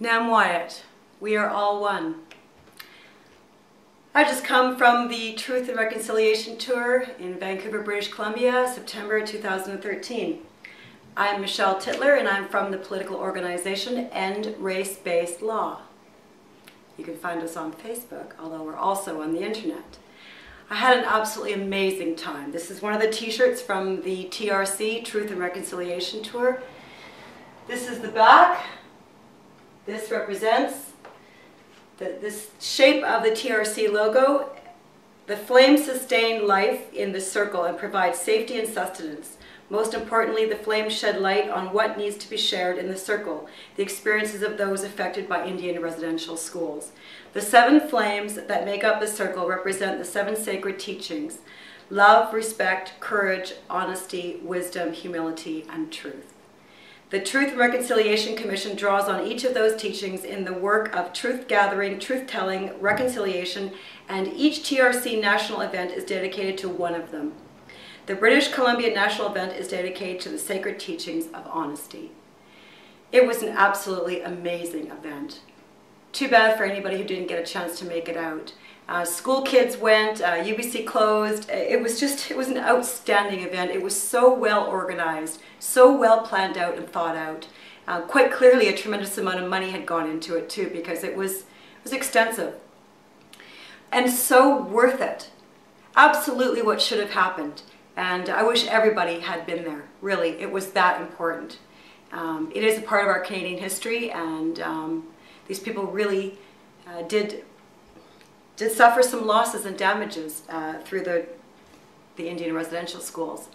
Namwayut, we are all one. I just come from the Truth and Reconciliation Tour in Vancouver, British Columbia, September 2013. I'm Michele Tittler and I'm from the political organization End Race-Based Law. You can find us on Facebook, although we're also on the internet. I had an absolutely amazing time. This is one of the t-shirts from the TRC, Truth and Reconciliation Tour. This is the back. This represents the, this shape of the TRC logo. The flames sustain life in the circle and provide safety and sustenance. Most importantly, the flames shed light on what needs to be shared in the circle, the experiences of those affected by Indian residential schools. The seven flames that make up the circle represent the seven sacred teachings, love, respect, courage, honesty, wisdom, humility, and truth. The Truth and Reconciliation Commission draws on each of those teachings in the work of truth gathering, truth telling, reconciliation, and each TRC national event is dedicated to one of them. The British Columbia National Event is dedicated to the sacred teachings of honesty. It was an absolutely amazing event. Too bad for anybody who didn't get a chance to make it out. Uh, school kids went, uh, UBC closed. It was just, it was an outstanding event. It was so well organized, so well planned out and thought out. Uh, quite clearly a tremendous amount of money had gone into it too because it was, it was extensive. And so worth it. Absolutely what should have happened. And I wish everybody had been there, really. It was that important. Um, it is a part of our Canadian history and um, these people really uh, did did suffer some losses and damages uh, through the, the Indian residential schools.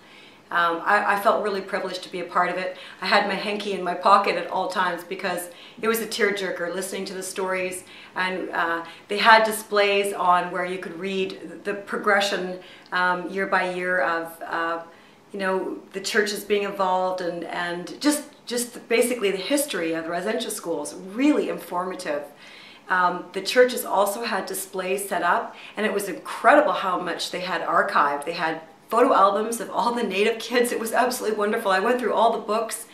Um, I, I, felt really privileged to be a part of it. I had my hanky in my pocket at all times because it was a tearjerker listening to the stories and uh, they had displays on where you could read the progression um, year by year of uh, you know the churches being involved and, and just, just basically the history of the residential schools, really informative. Um, the churches also had displays set up, and it was incredible how much they had archived. They had photo albums of all the native kids. It was absolutely wonderful. I went through all the books.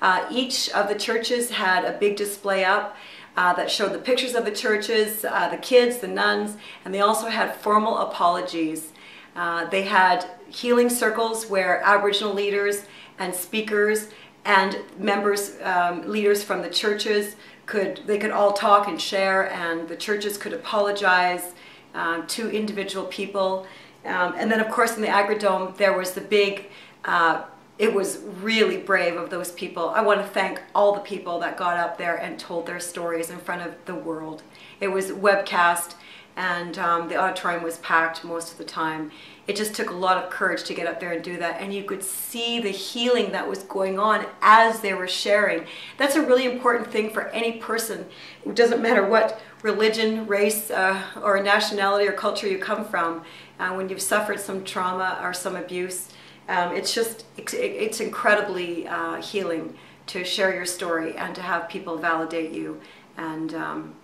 Uh, each of the churches had a big display up uh, that showed the pictures of the churches, uh, the kids, the nuns, and they also had formal apologies. Uh, they had healing circles where Aboriginal leaders and speakers and members, um, leaders from the churches could, they could all talk and share and the churches could apologize um, to individual people. Um, and then of course in the Agrodome there was the big, uh, it was really brave of those people. I want to thank all the people that got up there and told their stories in front of the world. It was webcast and um, the auditorium was packed most of the time. It just took a lot of courage to get up there and do that and you could see the healing that was going on as they were sharing. That's a really important thing for any person. It doesn't matter what religion, race, uh, or nationality or culture you come from. Uh, when you've suffered some trauma or some abuse, um, it's just, it's incredibly uh, healing to share your story and to have people validate you and, um,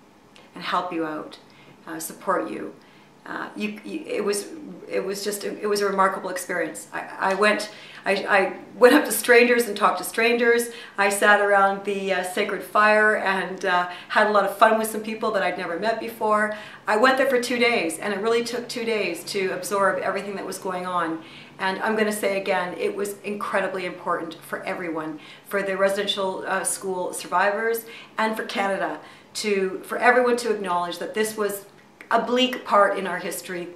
and help you out uh, support you. Uh, you, you, it was it was just it was a remarkable experience. I, I went I, I, went up to strangers and talked to strangers. I sat around the uh, sacred fire and uh, had a lot of fun with some people that I'd never met before. I went there for two days and it really took two days to absorb everything that was going on. And I'm going to say again, it was incredibly important for everyone, for the residential uh, school survivors and for Canada, to for everyone to acknowledge that this was a bleak part in our history.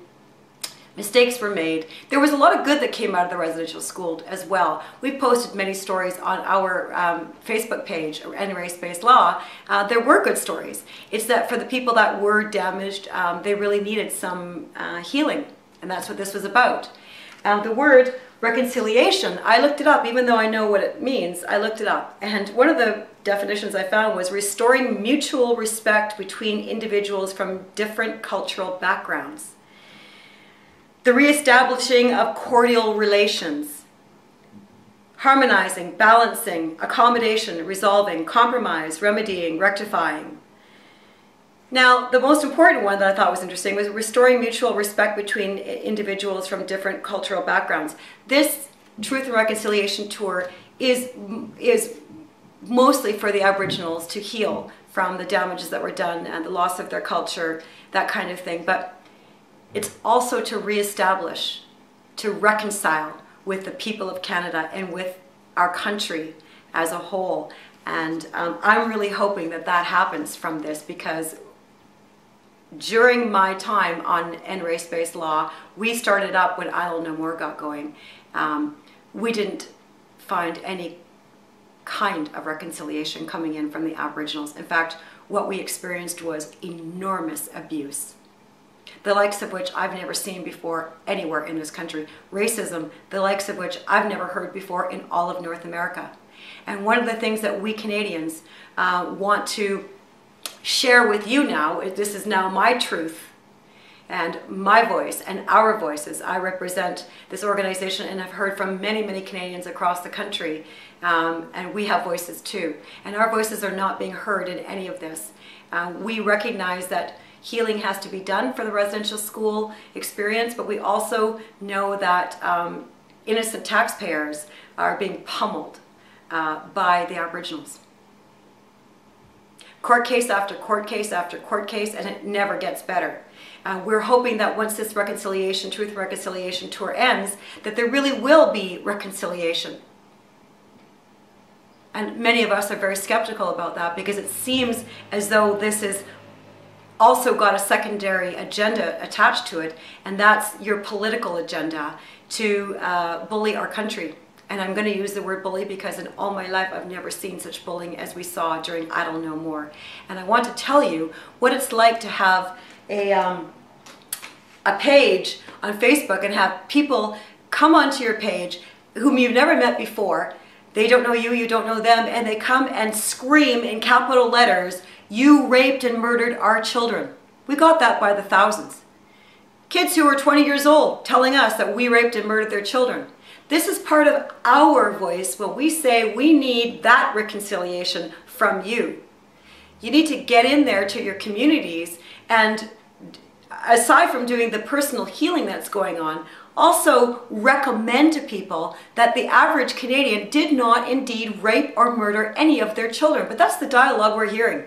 Mistakes were made. There was a lot of good that came out of the residential school as well. We've posted many stories on our um, Facebook page, End Race-Based Law. Uh, there were good stories. It's that for the people that were damaged, um, they really needed some uh, healing, and that's what this was about. The word reconciliation, I looked it up, even though I know what it means, I looked it up. And one of the definitions I found was restoring mutual respect between individuals from different cultural backgrounds. The reestablishing of cordial relations. Harmonizing, balancing, accommodation, resolving, compromise, remedying, rectifying. Now, the most important one that I thought was interesting was restoring mutual respect between individuals from different cultural backgrounds. This Truth and Reconciliation Tour is, is mostly for the Aboriginals to heal from the damages that were done and the loss of their culture, that kind of thing. But it's also to reestablish, to reconcile with the people of Canada and with our country as a whole. And um, I'm really hoping that that happens from this because during my time on End Race-Based Law, we started up when Idle No More got going. Um, we didn't find any kind of reconciliation coming in from the Aboriginals. In fact, what we experienced was enormous abuse, the likes of which I've never seen before anywhere in this country. Racism, the likes of which I've never heard before in all of North America. And one of the things that we Canadians uh, want to share with you now, this is now my truth, and my voice and our voices. I represent this organization and have heard from many, many Canadians across the country, um, and we have voices too. And our voices are not being heard in any of this. Uh, we recognize that healing has to be done for the residential school experience, but we also know that um, innocent taxpayers are being pummeled uh, by the Aboriginals court case after court case after court case, and it never gets better. Uh, we're hoping that once this reconciliation, truth reconciliation tour ends, that there really will be reconciliation. And many of us are very skeptical about that because it seems as though this is also got a secondary agenda attached to it, and that's your political agenda to uh, bully our country. And I'm going to use the word bully because in all my life I've never seen such bullying as we saw during Idle No More. And I want to tell you what it's like to have a, um, a page on Facebook and have people come onto your page whom you've never met before. They don't know you, you don't know them, and they come and scream in capital letters, you raped and murdered our children. We got that by the thousands. Kids who are 20 years old telling us that we raped and murdered their children. This is part of our voice when we say we need that reconciliation from you. You need to get in there to your communities and aside from doing the personal healing that's going on, also recommend to people that the average Canadian did not indeed rape or murder any of their children. But that's the dialogue we're hearing.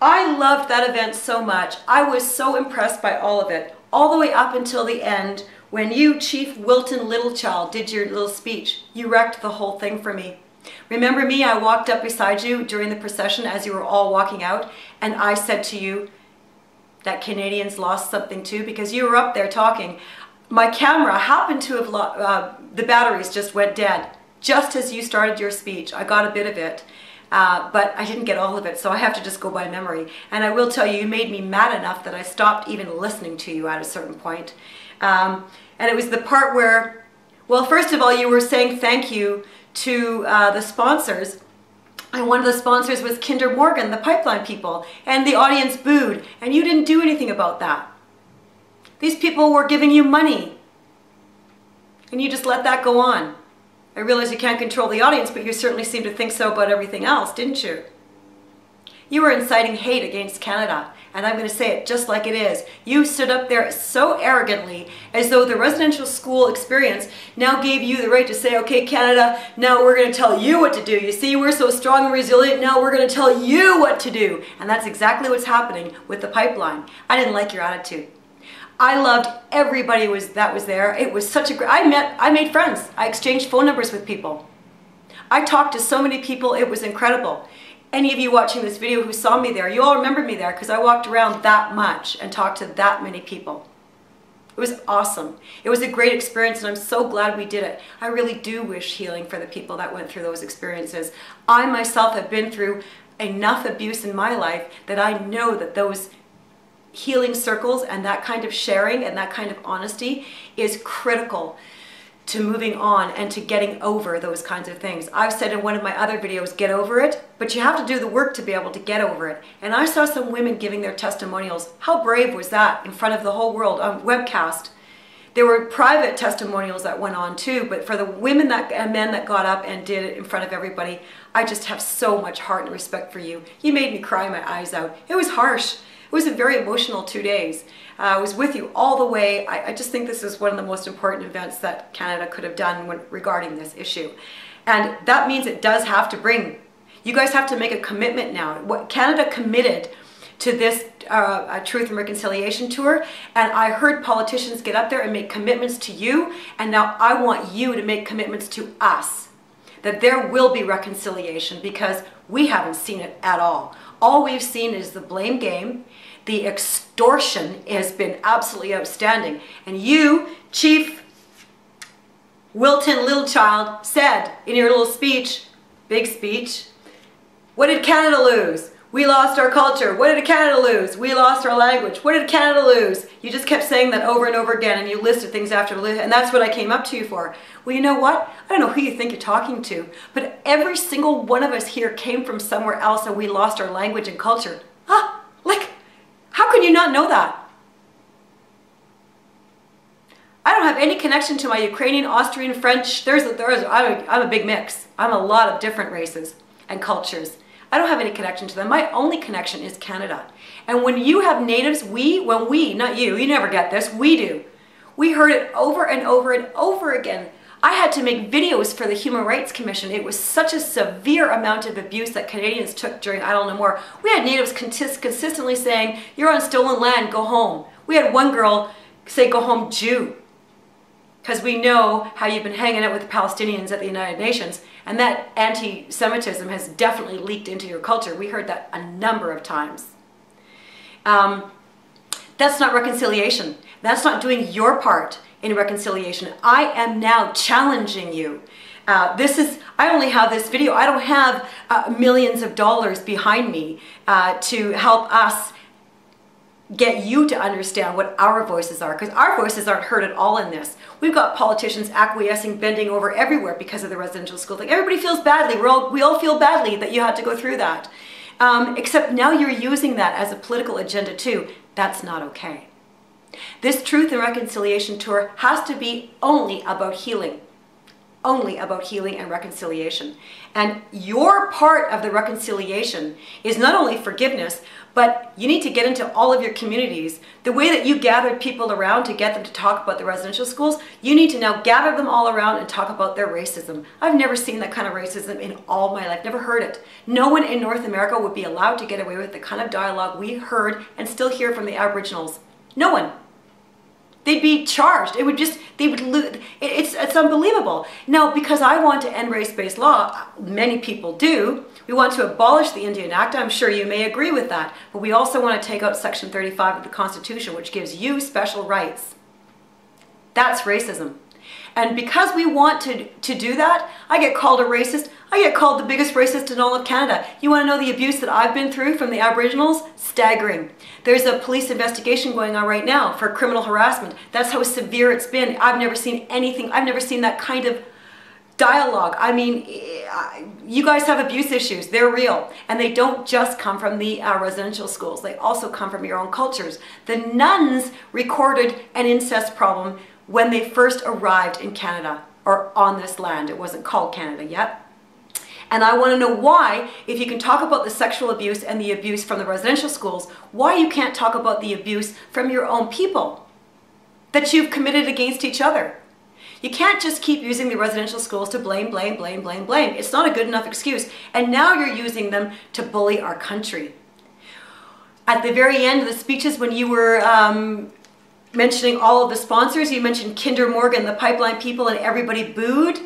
I loved that event so much. I was so impressed by all of it, all the way up until the end when you, Chief Wilton Littlechild, did your little speech. You wrecked the whole thing for me. Remember me? I walked up beside you during the procession as you were all walking out, and I said to you that Canadians lost something too because you were up there talking. My camera happened to have, uh, the batteries just went dead just as you started your speech. I got a bit of it. Uh, but I didn't get all of it, so I have to just go by memory. And I will tell you, you made me mad enough that I stopped even listening to you at a certain point. Um, and it was the part where, well, first of all, you were saying thank you to uh, the sponsors. And one of the sponsors was Kinder Morgan, the pipeline people. And the audience booed. And you didn't do anything about that. These people were giving you money. And you just let that go on. I realize you can't control the audience, but you certainly seem to think so about everything else, didn't you? You were inciting hate against Canada, and I'm going to say it just like it is. You stood up there so arrogantly as though the residential school experience now gave you the right to say, okay, Canada, now we're going to tell you what to do. You see, we're so strong and resilient, now we're going to tell you what to do. And that's exactly what's happening with the pipeline. I didn't like your attitude. I loved everybody was that was there. It was such a great, I met, I made friends. I exchanged phone numbers with people. I talked to so many people, it was incredible. Any of you watching this video who saw me there, you all remember me there because I walked around that much and talked to that many people. It was awesome. It was a great experience and I'm so glad we did it. I really do wish healing for the people that went through those experiences. I myself have been through enough abuse in my life that I know that those healing circles and that kind of sharing and that kind of honesty is critical to moving on and to getting over those kinds of things. I've said in one of my other videos, get over it, but you have to do the work to be able to get over it. And I saw some women giving their testimonials. How brave was that in front of the whole world on webcast? There were private testimonials that went on too, but for the women that and men that got up and did it in front of everybody, I just have so much heart and respect for you. You made me cry my eyes out. It was harsh. It was a very emotional two days. Uh, I was with you all the way. I, I, just think this is one of the most important events that Canada could have done when, regarding this issue. And that means it does have to bring You guys have to make a commitment now. What Canada committed to this uh, Truth and Reconciliation Tour, and I heard politicians get up there and make commitments to you, and now I want you to make commitments to us that there will be reconciliation because we haven't seen it at all. All we've seen is the blame game. The extortion has been absolutely outstanding. And you, Chief Wilton Littlechild, said in your little speech, big speech, what did Canada lose? We lost our culture. What did Canada lose? We lost our language. What did Canada lose? You just kept saying that over and over again and you listed things after, and that's what I came up to you for. Well, you know what? I don't know who you think you're talking to, but every single one of us here came from somewhere else and we lost our language and culture. Ah, like, how can you not know that? I don't have any connection to my Ukrainian, Austrian, French. There's, there's I'm, a, I'm a big mix. I'm a lot of different races and cultures. I don't have any connection to them. My only connection is Canada. And when you have natives, we, when we, not you, you never get this, we do. We heard it over and over and over again. I had to make videos for the Human Rights Commission. It was such a severe amount of abuse that Canadians took during Idle No More. We had natives consistently saying, you're on stolen land, go home. We had one girl say, go home Jew because we know how you've been hanging out with the Palestinians at the United Nations, and that anti-Semitism has definitely leaked into your culture. We heard that a number of times. Um, that's not reconciliation. That's not doing your part in reconciliation. I am now challenging you. Uh, this is, I only have this video. I don't have uh, millions of dollars behind me uh, to help us get you to understand what our voices are because our voices aren't heard at all in this. We've got politicians acquiescing, bending over everywhere because of the residential school thing. Everybody feels badly. We're all, we all feel badly that you had to go through that. Um, except now you're using that as a political agenda too. That's not okay. This Truth and Reconciliation Tour has to be only about healing only about healing and reconciliation. And your part of the reconciliation is not only forgiveness, but you need to get into all of your communities. The way that you gathered people around to get them to talk about the residential schools, you need to now gather them all around and talk about their racism. I've never seen that kind of racism in all my life, never heard it. No one in North America would be allowed to get away with the kind of dialogue we heard and still hear from the Aboriginals. No one. They'd be charged. It would just, they would lose. It's, it's unbelievable. Now, because I want to end race-based law, many people do, we want to abolish the Indian Act. I'm sure you may agree with that. But we also want to take out Section 35 of the Constitution, which gives you special rights. That's racism. And because we want to, to do that, I get called a racist. I get called the biggest racist in all of Canada. You want to know the abuse that I've been through from the Aboriginals? Staggering. There's a police investigation going on right now for criminal harassment. That's how severe it's been. I've never seen anything, I've never seen that kind of dialogue. I mean, eh, you guys have abuse issues. They're real. And they don't just come from the uh, residential schools. They also come from your own cultures. The nuns recorded an incest problem when they first arrived in Canada or on this land. It wasn't called Canada yet. And I want to know why, if you can talk about the sexual abuse and the abuse from the residential schools, why you can't talk about the abuse from your own people that you've committed against each other. You can't just keep using the residential schools to blame, blame, blame, blame, blame. It's not a good enough excuse. And now you're using them to bully our country. At the very end of the speeches when you were um, mentioning all of the sponsors. You mentioned Kinder Morgan, the pipeline people, and everybody booed.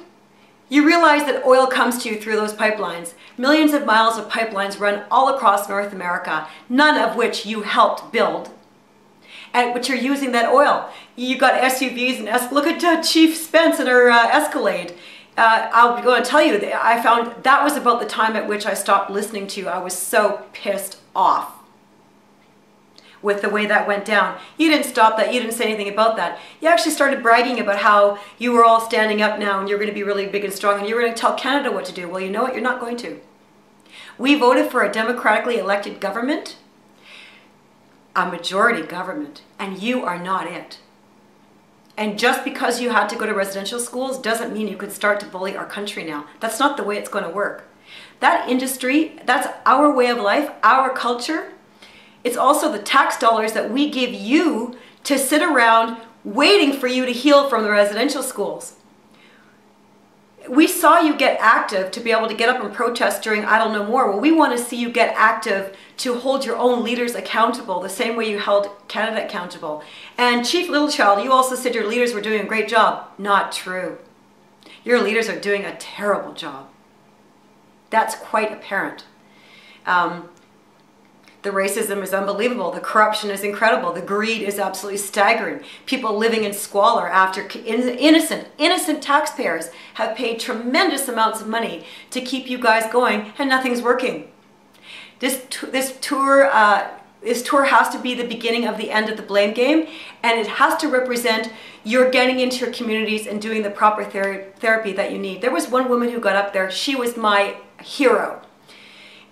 You realize that oil comes to you through those pipelines. Millions of miles of pipelines run all across North America, none of which you helped build. And, but you're using that oil. You got SUVs and look at uh, Chief Spence and her uh, Escalade. Uh, I'll go and tell you, I found that was about the time at which I stopped listening to you. I was so pissed off with the way that went down. You didn't stop that. You didn't say anything about that. You actually started bragging about how you were all standing up now and you're going to be really big and strong and you're going to tell Canada what to do. Well, you know what? You're not going to. We voted for a democratically elected government, a majority government, and you are not it. And just because you had to go to residential schools doesn't mean you could start to bully our country now. That's not the way it's going to work. That industry, that's our way of life, our culture, it's also the tax dollars that we give you to sit around waiting for you to heal from the residential schools. We saw you get active to be able to get up and protest during Idle No More. Well, we want to see you get active to hold your own leaders accountable the same way you held Canada accountable. And Chief Littlechild, you also said your leaders were doing a great job. Not true. Your leaders are doing a terrible job. That's quite apparent. Um, the racism is unbelievable. The corruption is incredible. The greed is absolutely staggering. People living in squalor after innocent, innocent taxpayers have paid tremendous amounts of money to keep you guys going and nothing's working. This, this tour uh, this tour has to be the beginning of the end of the blame game and it has to represent you're getting into your communities and doing the proper ther therapy that you need. There was one woman who got up there, she was my hero.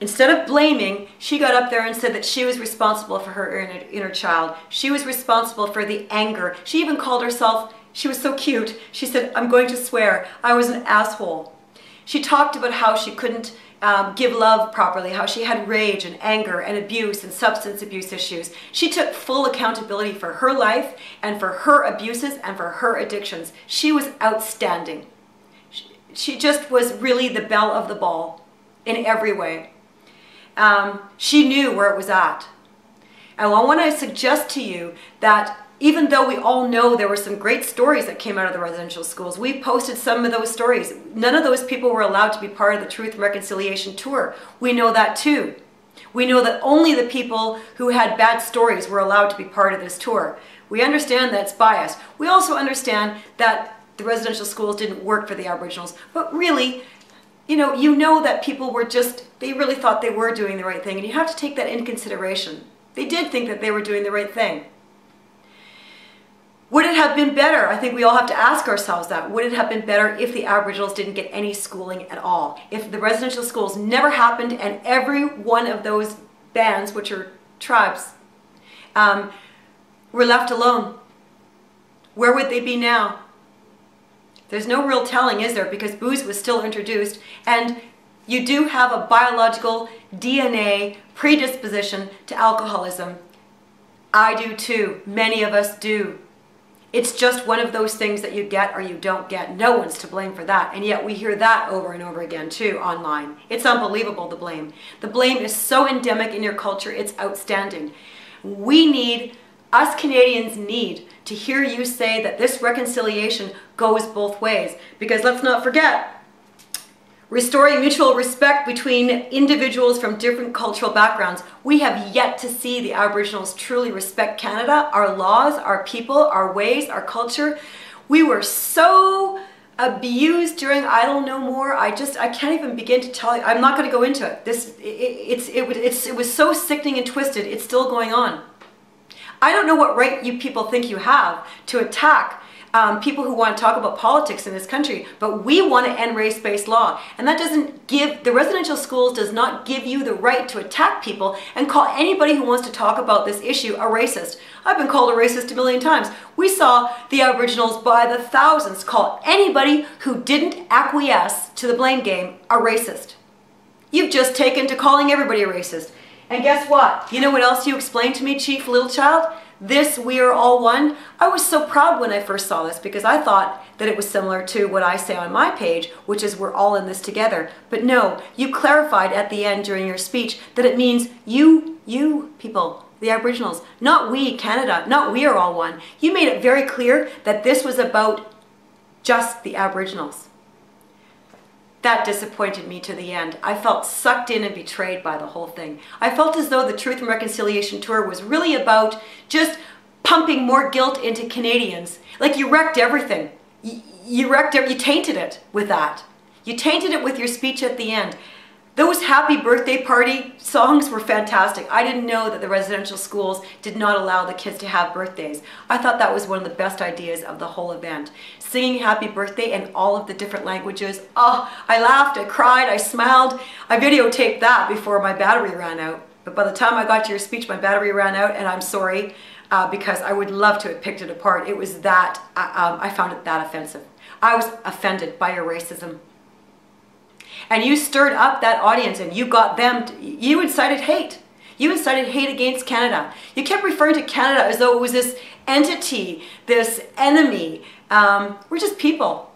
Instead of blaming, she got up there and said that she was responsible for her inner, inner child. She was responsible for the anger. She even called herself, she was so cute, she said, I'm going to swear, I was an asshole. She talked about how she couldn't um, give love properly, how she had rage and anger and abuse and substance abuse issues. She took full accountability for her life and for her abuses and for her addictions. She was outstanding. She just was really the belle of the ball in every way. Um, she knew where it was at. And I want to suggest to you that even though we all know there were some great stories that came out of the residential schools, we posted some of those stories. None of those people were allowed to be part of the Truth and Reconciliation Tour. We know that too. We know that only the people who had bad stories were allowed to be part of this tour. We understand that's biased. We also understand that the residential schools didn't work for the Aboriginals, but really, you know, you know that people were just, they really thought they were doing the right thing, and you have to take that into consideration. They did think that they were doing the right thing. Would it have been better? I think we all have to ask ourselves that. Would it have been better if the Aboriginals didn't get any schooling at all? If the residential schools never happened and every one of those bands, which are tribes, um, were left alone? Where would they be now? There's no real telling, is there? Because booze was still introduced and you do have a biological DNA predisposition to alcoholism. I do too. Many of us do. It's just one of those things that you get or you don't get. No one's to blame for that. And yet we hear that over and over again too online. It's unbelievable, the blame. The blame is so endemic in your culture, it's outstanding. We need, us Canadians need to hear you say that this reconciliation goes both ways. Because let's not forget, Restoring mutual respect between individuals from different cultural backgrounds. We have yet to see the Aboriginals truly respect Canada, our laws, our people, our ways, our culture. We were so abused during Idle No More. I just, I can't even begin to tell you. I'm not going to go into it. This, it, it's, it, it's, it was so sickening and twisted. It's still going on. I don't know what right you people think you have to attack um, people who want to talk about politics in this country, but we want to end race-based law. And that doesn't give, the residential schools does not give you the right to attack people and call anybody who wants to talk about this issue a racist. I've been called a racist a million times. We saw the Aboriginals by the thousands call anybody who didn't acquiesce to the blame game a racist. You've just taken to calling everybody a racist. And guess what? You know what else you explained to me, Chief Littlechild? this We Are All One, I was so proud when I first saw this because I thought that it was similar to what I say on my page, which is we're all in this together. But no, you clarified at the end during your speech that it means you, you people, the Aboriginals, not we, Canada, not we are all one. You made it very clear that this was about just the Aboriginals that disappointed me to the end. I felt sucked in and betrayed by the whole thing. I felt as though the Truth and Reconciliation Tour was really about just pumping more guilt into Canadians. Like you wrecked everything. You, you wrecked it, you tainted it with that. You tainted it with your speech at the end. Those happy birthday party songs were fantastic. I didn't know that the residential schools did not allow the kids to have birthdays. I thought that was one of the best ideas of the whole event. Singing happy birthday in all of the different languages. Oh, I laughed, I cried, I smiled. I videotaped that before my battery ran out. But by the time I got to your speech, my battery ran out and I'm sorry uh, because I would love to have picked it apart. It was that, uh, um, I found it that offensive. I was offended by your racism and you stirred up that audience and you got them, to, you incited hate. You incited hate against Canada. You kept referring to Canada as though it was this entity, this enemy. Um, we're just people.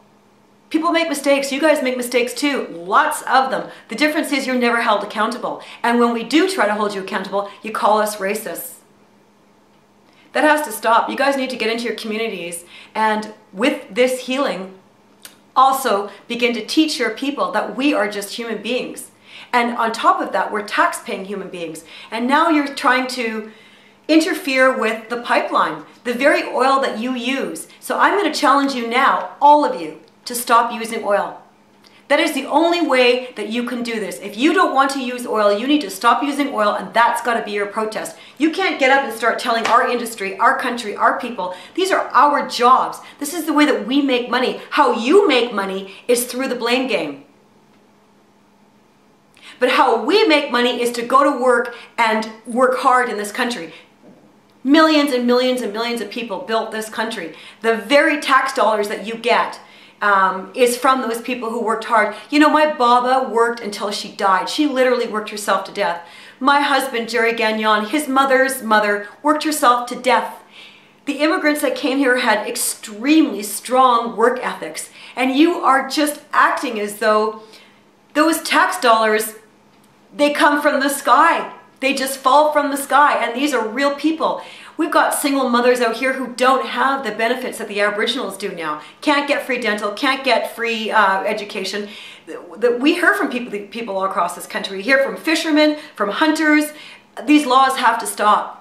People make mistakes. You guys make mistakes too. Lots of them. The difference is you're never held accountable. And when we do try to hold you accountable, you call us racists. That has to stop. You guys need to get into your communities and with this healing, also begin to teach your people that we are just human beings. And on top of that, we're tax paying human beings. And now you're trying to interfere with the pipeline, the very oil that you use. So I'm going to challenge you now, all of you, to stop using oil. That is the only way that you can do this. If you don't want to use oil, you need to stop using oil, and that's got to be your protest. You can't get up and start telling our industry, our country, our people, these are our jobs. This is the way that we make money. How you make money is through the blame game. But how we make money is to go to work and work hard in this country. Millions and millions and millions of people built this country. The very tax dollars that you get um, is from those people who worked hard. You know, my Baba worked until she died. She literally worked herself to death. My husband, Jerry Gagnon, his mother's mother, worked herself to death. The immigrants that came here had extremely strong work ethics. And you are just acting as though those tax dollars, they come from the sky. They just fall from the sky. And these are real people. We've got single mothers out here who don't have the benefits that the Aboriginals do now. Can't get free dental, can't get free uh, education. We hear from people, people all across this country. We hear from fishermen, from hunters. These laws have to stop.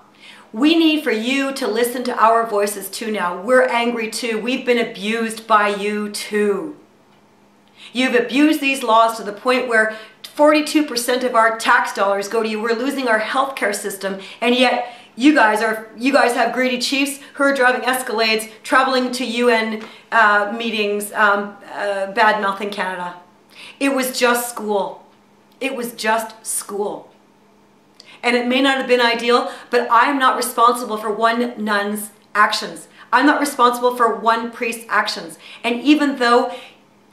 We need for you to listen to our voices too now. We're angry too. We've been abused by you too. You've abused these laws to the point where 42% of our tax dollars go to you. We're losing our healthcare system, and yet you guys are you guys have greedy chiefs who are driving Escalades, traveling to UN uh, meetings, um, uh, bad mouthing Canada. It was just school. It was just school. And it may not have been ideal, but I'm not responsible for one nun's actions. I'm not responsible for one priest's actions. And even though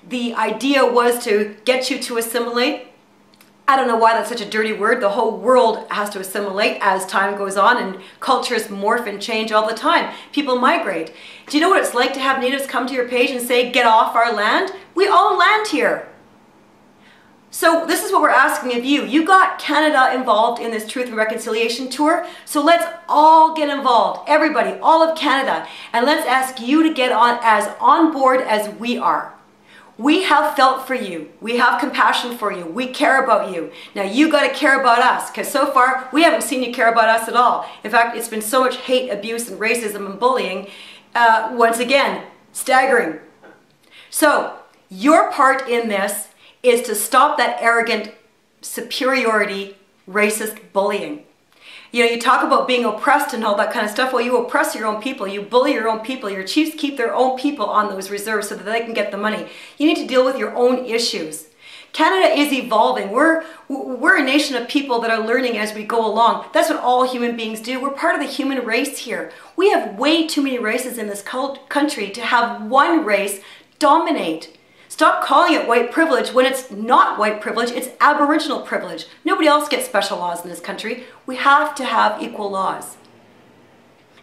the idea was to get you to assimilate, I don't know why that's such a dirty word. The whole world has to assimilate as time goes on and cultures morph and change all the time. People migrate. Do you know what it's like to have natives come to your page and say, get off our land? We own land here. So this is what we're asking of you. You got Canada involved in this Truth and Reconciliation Tour, so let's all get involved, everybody, all of Canada, and let's ask you to get on as on board as we are. We have felt for you. We have compassion for you. We care about you. Now you got to care about us because so far we haven't seen you care about us at all. In fact, it's been so much hate, abuse, and racism and bullying. Uh, once again, staggering. So your part in this is to stop that arrogant superiority, racist bullying. You know, you talk about being oppressed and all that kind of stuff. Well, you oppress your own people. You bully your own people. Your chiefs keep their own people on those reserves so that they can get the money. You need to deal with your own issues. Canada is evolving. We're, we're a nation of people that are learning as we go along. That's what all human beings do. We're part of the human race here. We have way too many races in this country to have one race dominate. Stop calling it white privilege when it's not white privilege, it's Aboriginal privilege. Nobody else gets special laws in this country. We have to have equal laws.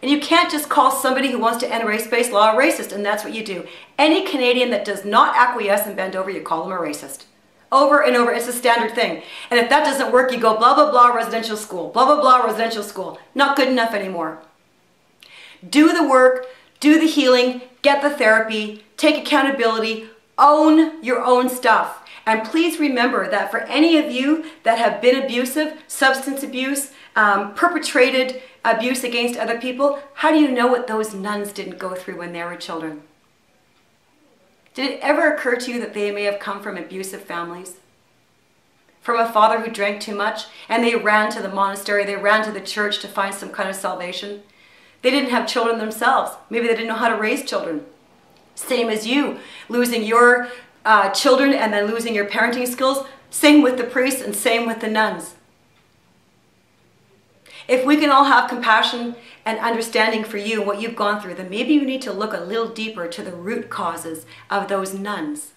And you can't just call somebody who wants to end race-based law a racist, and that's what you do. Any Canadian that does not acquiesce and bend over, you call them a racist. Over and over, it's a standard thing. And if that doesn't work, you go blah, blah, blah, residential school, blah, blah, blah, residential school. Not good enough anymore. Do the work, do the healing, get the therapy, take accountability, own your own stuff. And please remember that for any of you that have been abusive, substance abuse, um, perpetrated abuse against other people, how do you know what those nuns didn't go through when they were children? Did it ever occur to you that they may have come from abusive families? From a father who drank too much and they ran to the monastery, they ran to the church to find some kind of salvation? They didn't have children themselves. Maybe they didn't know how to raise children. Same as you, losing your uh, children and then losing your parenting skills. Same with the priests and same with the nuns. If we can all have compassion and understanding for you and what you've gone through, then maybe you need to look a little deeper to the root causes of those nuns.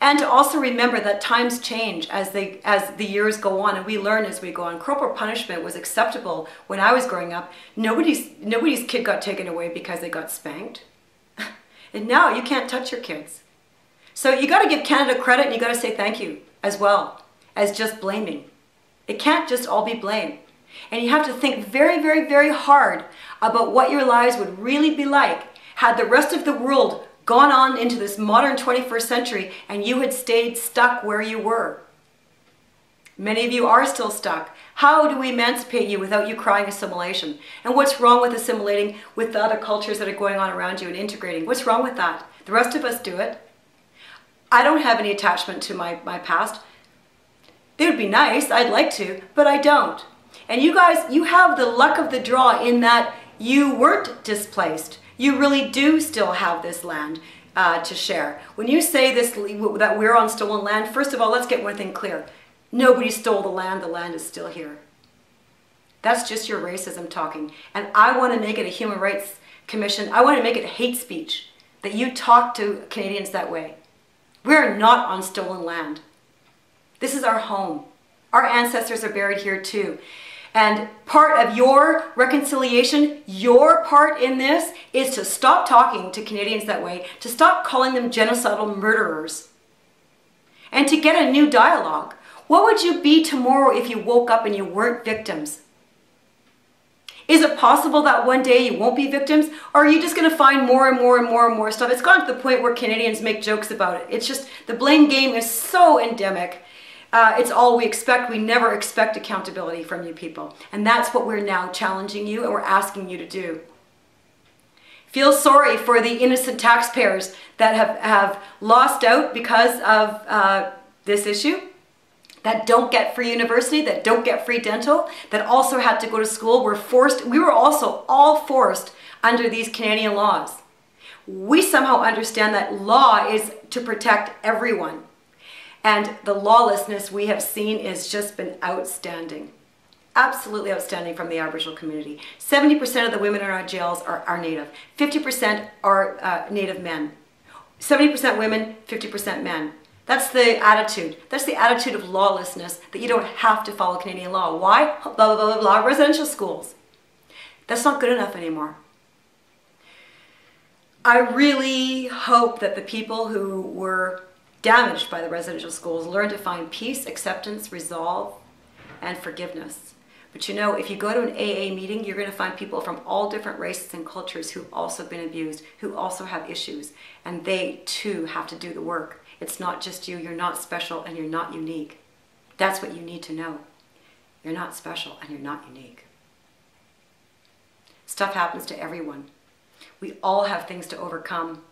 And to also remember that times change as, they, as the years go on and we learn as we go on. Corporal punishment was acceptable when I was growing up. Nobody's, nobody's kid got taken away because they got spanked. And now you can't touch your kids. So you got to give Canada credit and you got to say thank you as well as just blaming. It can't just all be blame. And you have to think very, very, very hard about what your lives would really be like had the rest of the world gone on into this modern 21st century and you had stayed stuck where you were. Many of you are still stuck. How do we emancipate you without you crying assimilation? And what's wrong with assimilating with the other cultures that are going on around you and integrating? What's wrong with that? The rest of us do it. I don't have any attachment to my, my past. It would be nice, I'd like to, but I don't. And you guys, you have the luck of the draw in that you weren't displaced. You really do still have this land uh, to share. When you say this, that we're on stolen land, first of all, let's get one thing clear. Nobody stole the land, the land is still here. That's just your racism talking. And I want to make it a human rights commission. I want to make it hate speech that you talk to Canadians that way. We're not on stolen land. This is our home. Our ancestors are buried here too. And part of your reconciliation, your part in this, is to stop talking to Canadians that way, to stop calling them genocidal murderers, and to get a new dialogue. What would you be tomorrow if you woke up and you weren't victims? Is it possible that one day you won't be victims? Or are you just going to find more and more and more and more stuff? It's gone to the point where Canadians make jokes about it. It's just, the blame game is so endemic. Uh, it's all we expect. We never expect accountability from you people. And that's what we're now challenging you and we're asking you to do. Feel sorry for the innocent taxpayers that have, have lost out because of uh, this issue that don't get free university, that don't get free dental, that also had to go to school. We're forced, we were also all forced under these Canadian laws. We somehow understand that law is to protect everyone. And the lawlessness we have seen has just been outstanding. Absolutely outstanding from the Aboriginal community. 70% of the women in our jails are, are Native. 50% are uh, Native men. 70% women, 50% men. That's the attitude. That's the attitude of lawlessness that you don't have to follow Canadian law. Why? Blah, blah, blah, blah. Residential schools. That's not good enough anymore. I really hope that the people who were damaged by the residential schools learn to find peace, acceptance, resolve, and forgiveness. But you know, if you go to an AA meeting, you're going to find people from all different races and cultures who've also been abused, who also have issues, and they too have to do the work. It's not just you. You're not special and you're not unique. That's what you need to know. You're not special and you're not unique. Stuff happens to everyone. We all have things to overcome.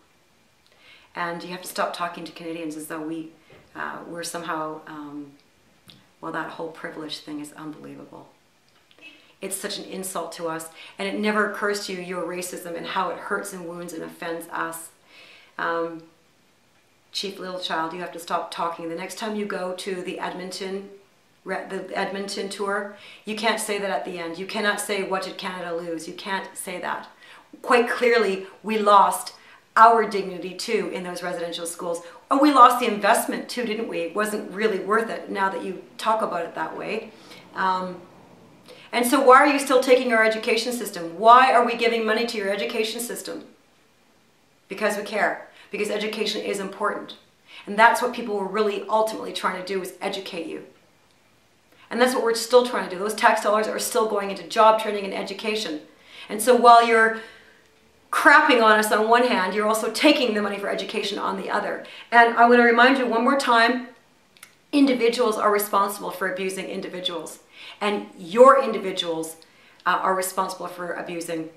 And you have to stop talking to Canadians as though we, uh, we're somehow, um, well, that whole privilege thing is unbelievable. It's such an insult to us, and it never occurs to you your racism and how it hurts and wounds and offends us. Um, Chief Littlechild, you have to stop talking. The next time you go to the Edmonton the Edmonton tour, you can't say that at the end. You cannot say, what did Canada lose? You can't say that. Quite clearly, we lost our dignity too in those residential schools. Oh, we lost the investment too, didn't we? It wasn't really worth it now that you talk about it that way. Um, and so why are you still taking our education system? Why are we giving money to your education system? Because we care because education is important. And that's what people were really ultimately trying to do is educate you. And that's what we're still trying to do. Those tax dollars are still going into job training and education. And so while you're crapping on us on one hand, you're also taking the money for education on the other. And I want to remind you one more time, individuals are responsible for abusing individuals. And your individuals uh, are responsible for abusing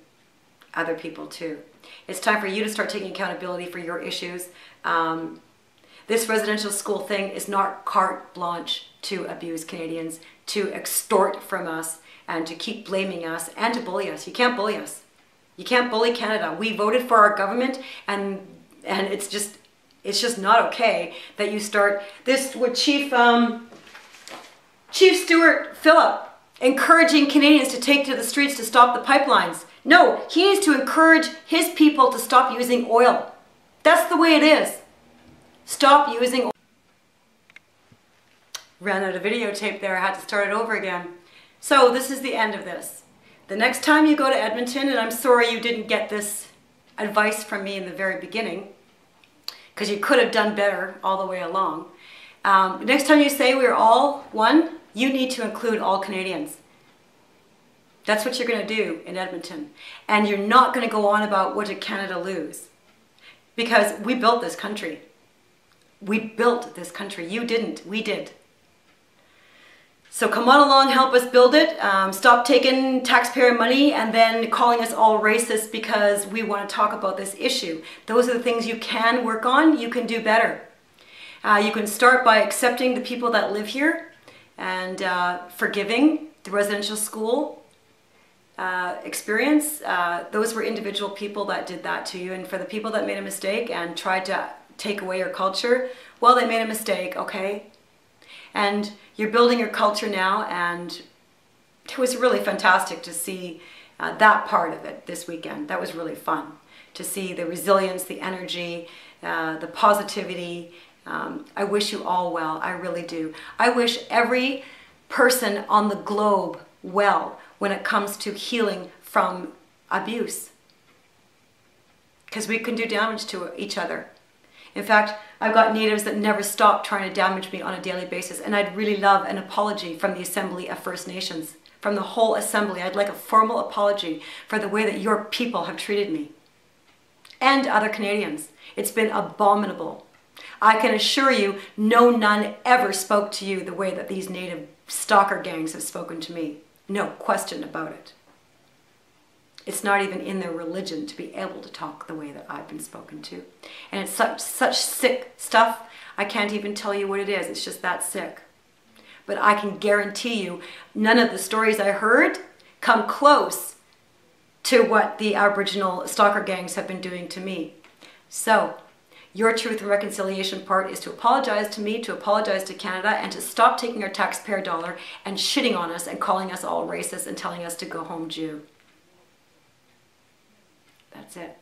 other people too. It's time for you to start taking accountability for your issues. Um, this residential school thing is not carte blanche to abuse Canadians, to extort from us, and to keep blaming us, and to bully us. You can't bully us. You can't bully Canada. We voted for our government, and and it's just it's just not okay that you start this with Chief um, Chief Stewart Phillip encouraging Canadians to take to the streets to stop the pipelines. No, he needs to encourage his people to stop using oil. That's the way it is. Stop using oil. Ran out of videotape there, I had to start it over again. So this is the end of this. The next time you go to Edmonton, and I'm sorry you didn't get this advice from me in the very beginning, because you could have done better all the way along. Um, next time you say we're all one, you need to include all Canadians. That's what you're going to do in Edmonton. And you're not going to go on about what did Canada lose. Because we built this country. We built this country. You didn't. We did. So come on along, help us build it. Um, stop taking taxpayer money and then calling us all racist because we want to talk about this issue. Those are the things you can work on. You can do better. Uh, you can start by accepting the people that live here and uh, forgiving the residential school uh, experience. Uh, those were individual people that did that to you. And for the people that made a mistake and tried to take away your culture, well, they made a mistake, okay? And you're building your culture now, and it was really fantastic to see uh, that part of it this weekend. That was really fun to see the resilience, the energy, uh, the positivity. Um, I wish you all well. I really do. I wish every person on the globe well when it comes to healing from abuse. Because we can do damage to each other. In fact, I've got natives that never stop trying to damage me on a daily basis, and I'd really love an apology from the Assembly of First Nations, from the whole Assembly. I'd like a formal apology for the way that your people have treated me and other Canadians. It's been abominable. I can assure you, no none ever spoke to you the way that these native stalker gangs have spoken to me. No question about it. It's not even in their religion to be able to talk the way that I've been spoken to. And it's such, such sick stuff, I can't even tell you what it is. It's just that sick. But I can guarantee you, none of the stories I heard come close to what the Aboriginal stalker gangs have been doing to me. So, your truth and reconciliation part is to apologize to me, to apologize to Canada, and to stop taking our taxpayer dollar and shitting on us and calling us all racist and telling us to go home Jew. That's it.